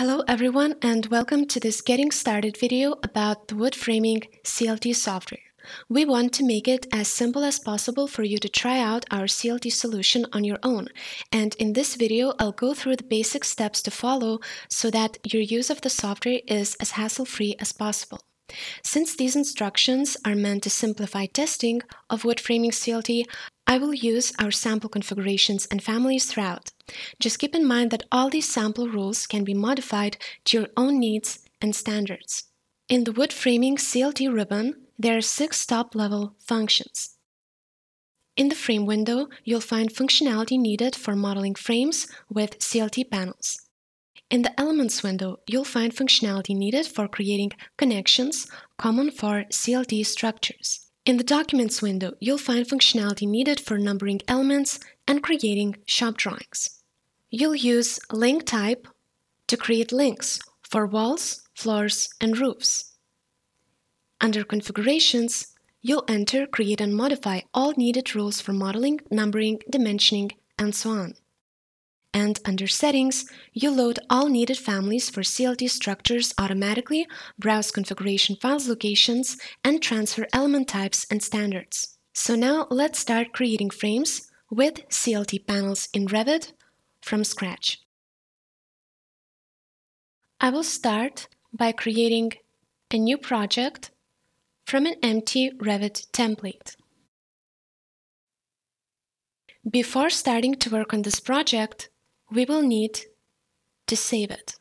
Hello everyone and welcome to this getting started video about the wood framing CLT software. We want to make it as simple as possible for you to try out our CLT solution on your own. And in this video, I'll go through the basic steps to follow so that your use of the software is as hassle-free as possible. Since these instructions are meant to simplify testing of wood framing CLT, I will use our sample configurations and families throughout. Just keep in mind that all these sample rules can be modified to your own needs and standards. In the wood framing CLT ribbon, there are six top-level functions. In the frame window, you'll find functionality needed for modeling frames with CLT panels. In the Elements window, you'll find functionality needed for creating connections common for CLT structures. In the Documents window, you'll find functionality needed for numbering elements and creating shop drawings. You'll use link type to create links for walls, floors, and roofs. Under Configurations, you'll enter, create, and modify all needed rules for modeling, numbering, dimensioning, and so on and under Settings, you load all needed families for CLT structures automatically, browse configuration files locations, and transfer element types and standards. So now let's start creating frames with CLT panels in Revit from scratch. I will start by creating a new project from an empty Revit template. Before starting to work on this project, we will need to save it.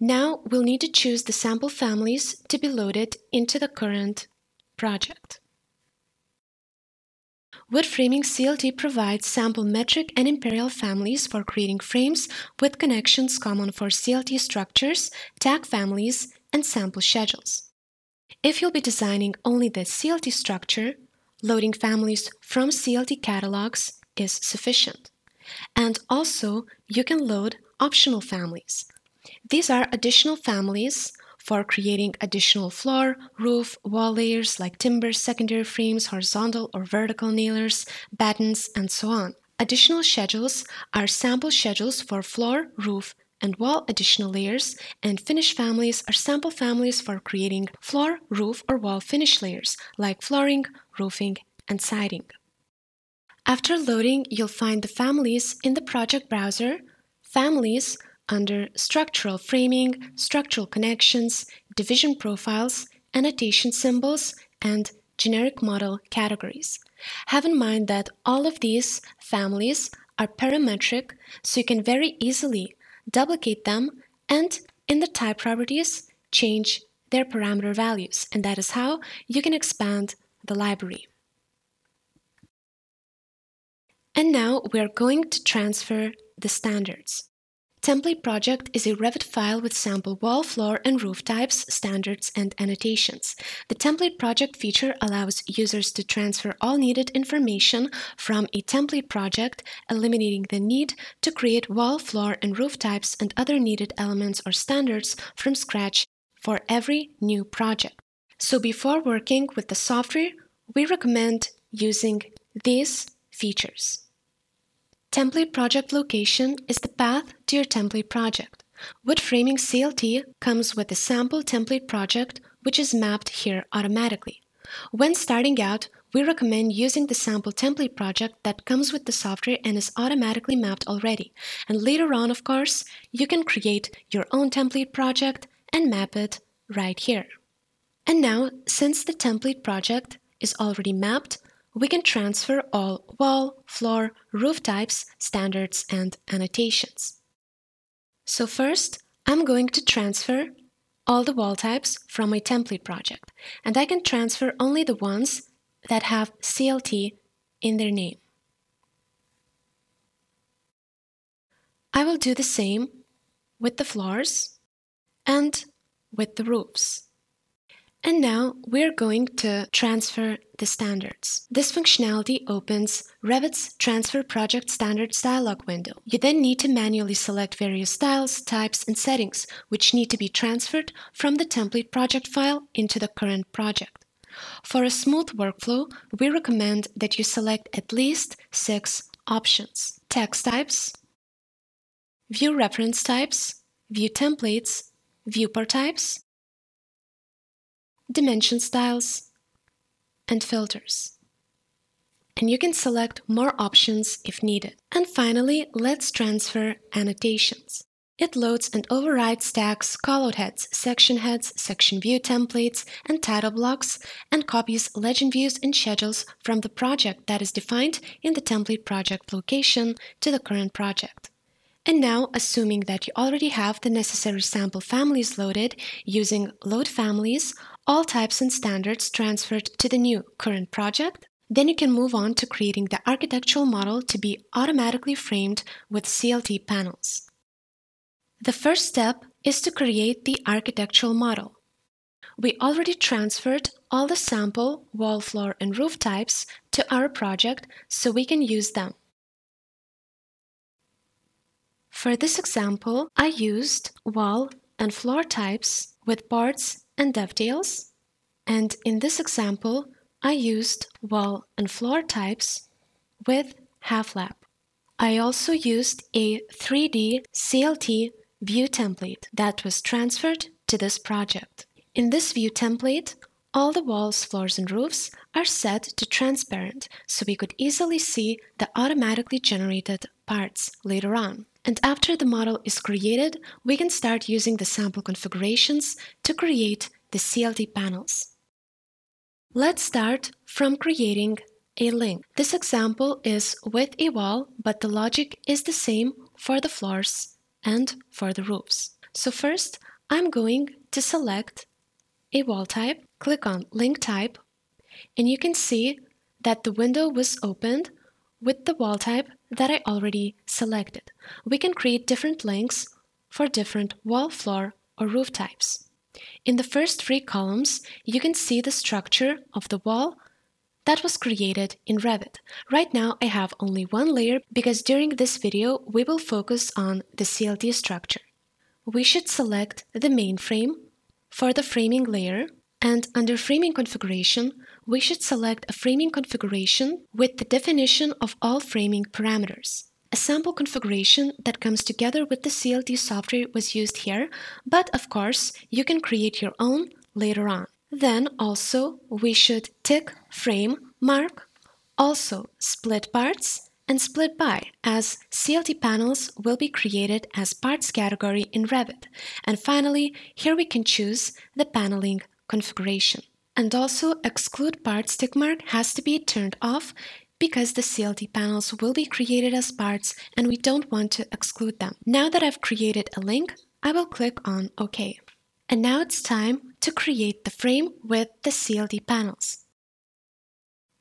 Now we'll need to choose the sample families to be loaded into the current project. Wood Framing CLT provides sample metric and imperial families for creating frames with connections common for CLT structures, tag families, and sample schedules. If you'll be designing only the CLT structure, loading families from CLT catalogs is sufficient. And also, you can load optional families. These are additional families for creating additional floor, roof, wall layers like timbers, secondary frames, horizontal or vertical nailers, battens, and so on. Additional schedules are sample schedules for floor, roof, and wall additional layers, and finish families are sample families for creating floor, roof, or wall finish layers like flooring, roofing, and siding. After loading, you'll find the families in the project browser, families under structural framing, structural connections, division profiles, annotation symbols, and generic model categories. Have in mind that all of these families are parametric, so you can very easily duplicate them and in the type properties change their parameter values, and that is how you can expand the library. And now we are going to transfer the standards. Template project is a Revit file with sample wall, floor, and roof types, standards, and annotations. The template project feature allows users to transfer all needed information from a template project, eliminating the need to create wall, floor, and roof types and other needed elements or standards from scratch for every new project. So before working with the software, we recommend using these features. Template project location is the path to your template project. Wood Framing CLT comes with a sample template project which is mapped here automatically. When starting out, we recommend using the sample template project that comes with the software and is automatically mapped already. And later on, of course, you can create your own template project and map it right here. And now, since the template project is already mapped, we can transfer all wall, floor, roof types, standards, and annotations. So first, I'm going to transfer all the wall types from my template project, and I can transfer only the ones that have CLT in their name. I will do the same with the floors and with the roofs. And now we're going to transfer the standards. This functionality opens Revit's Transfer Project Standards dialog window. You then need to manually select various styles, types, and settings which need to be transferred from the template project file into the current project. For a smooth workflow, we recommend that you select at least six options. Text types, view reference types, View Templates, Viewport Types, Dimension Styles, and Filters. And you can select more options if needed. And finally, let's transfer annotations. It loads and overrides tags, callout heads, section heads, section view templates, and title blocks, and copies legend views and schedules from the project that is defined in the template project location to the current project. And now, assuming that you already have the necessary sample families loaded using load families, all types and standards transferred to the new current project, then you can move on to creating the architectural model to be automatically framed with CLT panels. The first step is to create the architectural model. We already transferred all the sample, wall, floor, and roof types to our project so we can use them. For this example, I used wall and floor types with boards and dovetails, and in this example, I used wall and floor types with half lap. I also used a 3D CLT view template that was transferred to this project. In this view template, all the walls, floors, and roofs are set to transparent so we could easily see the automatically generated parts later on. And after the model is created, we can start using the sample configurations to create the CLT panels. Let's start from creating a link. This example is with a wall, but the logic is the same for the floors and for the roofs. So first, I'm going to select a wall type, click on link type, and you can see that the window was opened with the wall type that I already selected. We can create different links for different wall, floor, or roof types. In the first three columns, you can see the structure of the wall that was created in Revit. Right now I have only one layer because during this video we will focus on the CLT structure. We should select the main frame for the framing layer and under framing configuration we should select a framing configuration with the definition of all framing parameters. A sample configuration that comes together with the CLT software was used here, but of course you can create your own later on. Then also we should tick frame mark, also split parts and split by as CLT panels will be created as parts category in Revit. And finally, here we can choose the paneling configuration. And also exclude parts tick mark has to be turned off because the CLT panels will be created as parts and we don't want to exclude them. Now that I've created a link, I will click on OK. And now it's time to create the frame with the CLT panels.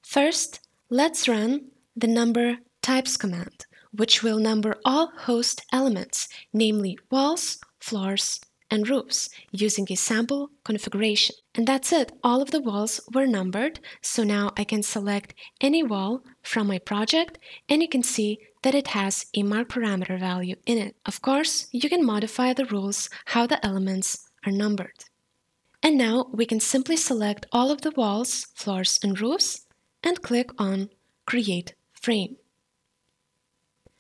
First, let's run the number types command, which will number all host elements, namely walls, floors, and roofs, using a sample configuration. And that's it, all of the walls were numbered, so now I can select any wall from my project and you can see that it has a mark parameter value in it. Of course, you can modify the rules how the elements are numbered. And now we can simply select all of the walls, floors, and roofs and click on Create Frame.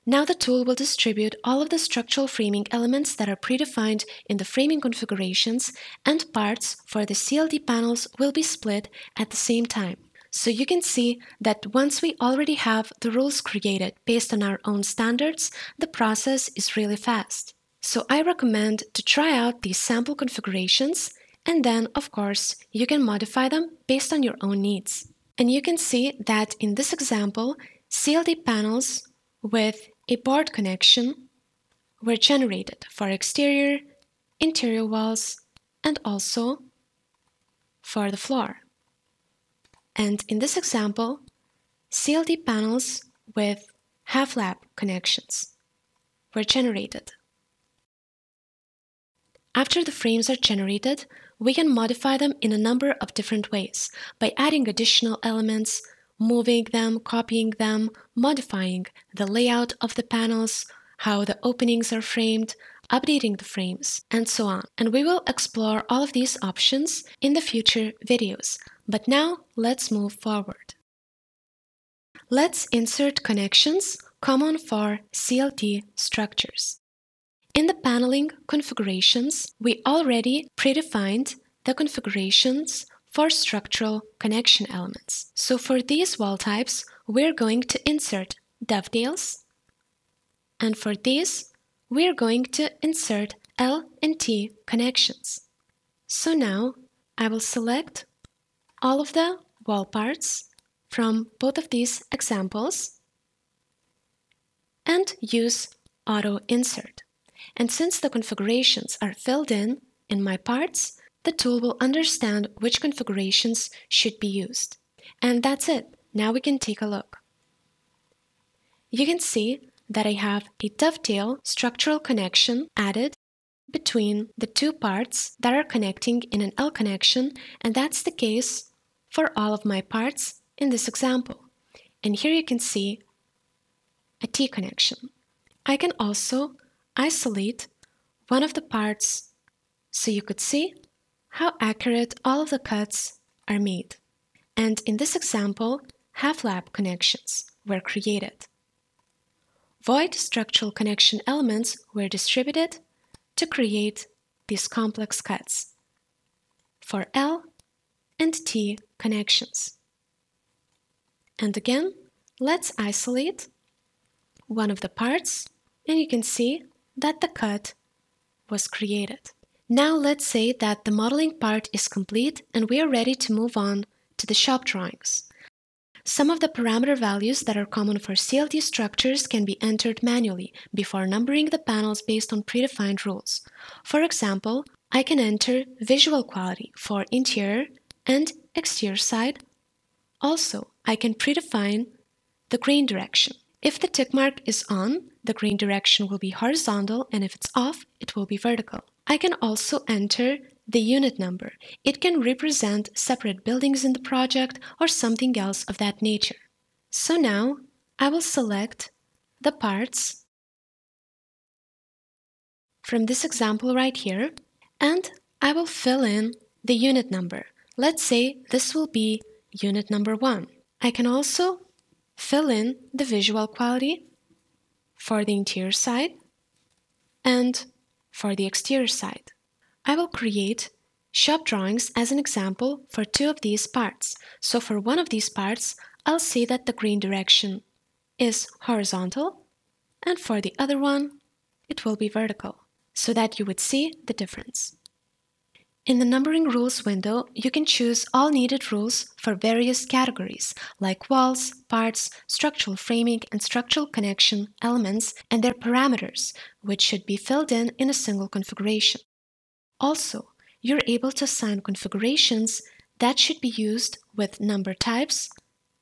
Now the tool will distribute all of the structural framing elements that are predefined in the framing configurations and parts for the CLT panels will be split at the same time. So you can see that once we already have the rules created based on our own standards, the process is really fast. So I recommend to try out these sample configurations and then, of course, you can modify them based on your own needs. And you can see that in this example, CLT panels with a board connection were generated for exterior, interior walls, and also for the floor. And in this example, CLT panels with half-lap connections were generated. After the frames are generated, we can modify them in a number of different ways by adding additional elements, moving them, copying them, modifying the layout of the panels, how the openings are framed, updating the frames, and so on. And we will explore all of these options in the future videos. But now let's move forward. Let's insert connections common for CLT structures. In the paneling configurations, we already predefined the configurations for structural connection elements. So for these wall types, we're going to insert dovetails, and for these, we're going to insert L and T connections. So now I will select all of the wall parts from both of these examples and use auto insert. And since the configurations are filled in in my parts, the tool will understand which configurations should be used. And that's it. Now we can take a look. You can see that I have a dovetail structural connection added between the two parts that are connecting in an L connection, and that's the case for all of my parts in this example. And here you can see a T connection. I can also isolate one of the parts so you could see how accurate all of the cuts are made. And in this example, half-lap connections were created. Void structural connection elements were distributed to create these complex cuts for L and T connections. And again, let's isolate one of the parts and you can see that the cut was created. Now let's say that the modeling part is complete and we are ready to move on to the shop drawings. Some of the parameter values that are common for CLT structures can be entered manually before numbering the panels based on predefined rules. For example, I can enter visual quality for interior and exterior side. Also, I can predefine the grain direction. If the tick mark is on, the grain direction will be horizontal and if it's off, it will be vertical. I can also enter the unit number. It can represent separate buildings in the project or something else of that nature. So now I will select the parts from this example right here and I will fill in the unit number. Let's say this will be unit number one. I can also fill in the visual quality for the interior side and for the exterior side. I will create shop drawings as an example for two of these parts. So for one of these parts, I'll see that the grain direction is horizontal, and for the other one, it will be vertical, so that you would see the difference. In the Numbering Rules window, you can choose all needed rules for various categories, like walls, parts, structural framing, and structural connection elements and their parameters, which should be filled in in a single configuration. Also, you're able to assign configurations that should be used with number types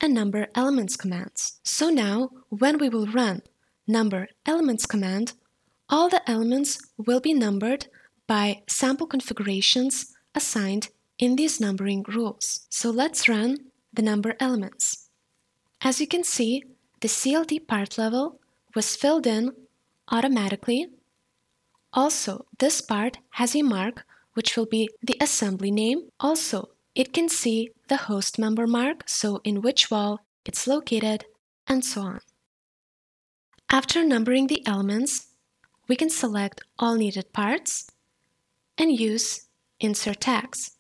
and number elements commands. So now, when we will run number elements command, all the elements will be numbered by sample configurations assigned in these numbering rules. So let's run the number elements. As you can see, the CLT part level was filled in automatically also, this part has a mark which will be the assembly name. Also, it can see the host member mark, so in which wall it's located, and so on. After numbering the elements, we can select all needed parts and use Insert Tags.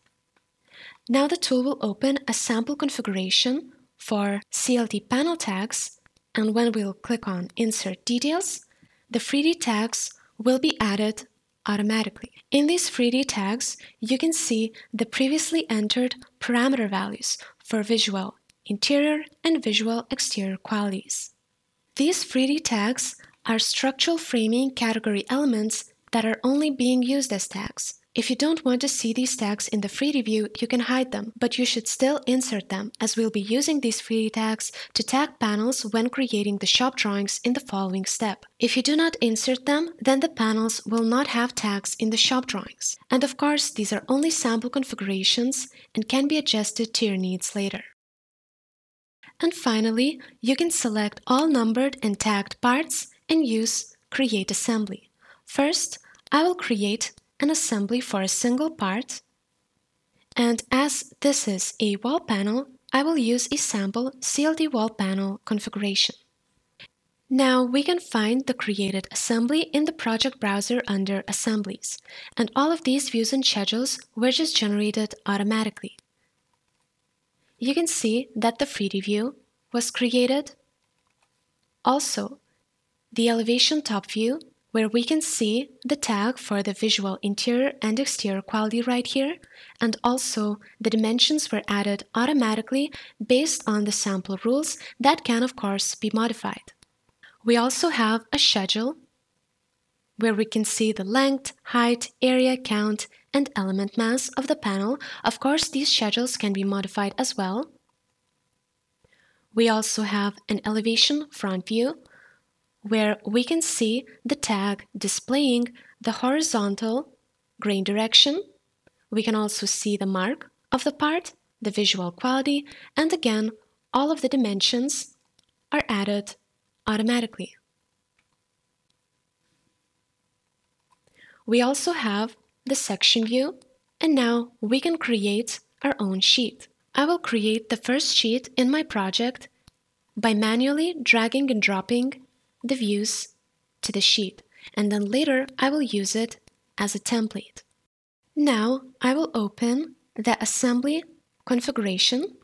Now the tool will open a sample configuration for CLT panel tags, and when we'll click on Insert Details, the 3D tags will be added automatically. In these 3D tags, you can see the previously entered parameter values for visual interior and visual exterior qualities. These 3D tags are structural framing category elements that are only being used as tags. If you don't want to see these tags in the 3D view, you can hide them, but you should still insert them as we'll be using these 3D tags to tag panels when creating the shop drawings in the following step. If you do not insert them, then the panels will not have tags in the shop drawings. And of course, these are only sample configurations and can be adjusted to your needs later. And finally, you can select all numbered and tagged parts and use Create Assembly. First, I will create an assembly for a single part. And as this is a wall panel, I will use a sample CLT wall panel configuration. Now we can find the created assembly in the project browser under Assemblies, and all of these views and schedules were just generated automatically. You can see that the 3D view was created. Also, the elevation top view, where we can see the tag for the visual interior and exterior quality right here, and also the dimensions were added automatically based on the sample rules that can of course be modified. We also have a schedule where we can see the length, height, area count, and element mass of the panel. Of course, these schedules can be modified as well. We also have an elevation front view where we can see the tag displaying the horizontal grain direction. We can also see the mark of the part, the visual quality, and again, all of the dimensions are added automatically. We also have the section view, and now we can create our own sheet. I will create the first sheet in my project by manually dragging and dropping the views to the sheet, and then later I will use it as a template. Now I will open the assembly configuration,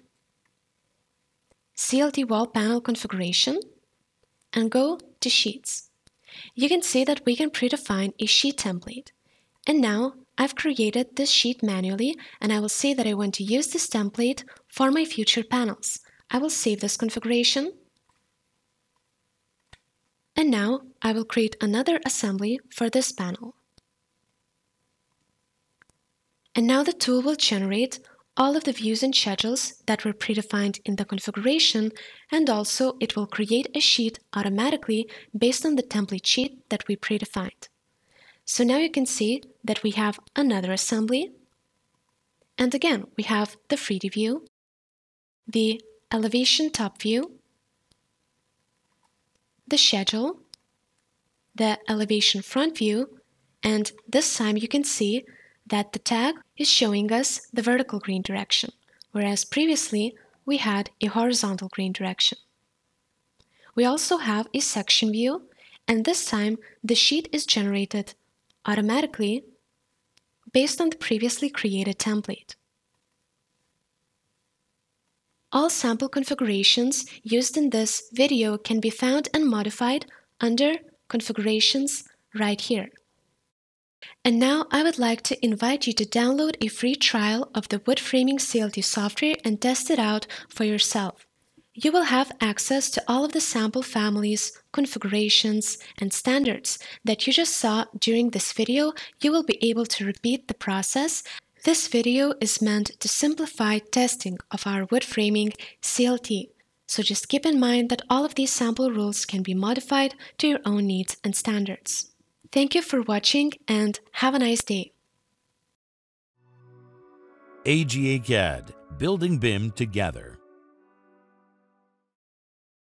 CLT wall panel configuration, and go to Sheets. You can see that we can predefine a sheet template. And now I've created this sheet manually and I will say that I want to use this template for my future panels. I will save this configuration. And now I will create another assembly for this panel. And now the tool will generate all of the views and schedules that were predefined in the configuration, and also it will create a sheet automatically based on the template sheet that we predefined. So now you can see that we have another assembly, and again, we have the 3D view, the elevation top view, the schedule, the elevation front view, and this time you can see that the tag is showing us the vertical grain direction, whereas previously we had a horizontal grain direction. We also have a section view, and this time the sheet is generated automatically based on the previously created template. All sample configurations used in this video can be found and modified under Configurations right here. And now I would like to invite you to download a free trial of the wood framing CLT software and test it out for yourself. You will have access to all of the sample families, configurations, and standards that you just saw during this video. You will be able to repeat the process. This video is meant to simplify testing of our wood framing CLT. So just keep in mind that all of these sample rules can be modified to your own needs and standards. Thank you for watching and have a nice day. AGA CAD, building BIM together.